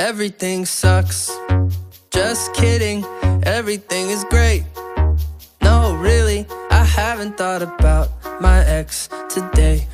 Everything sucks. Just kidding, everything is great. No, really, I haven't thought about my ex today.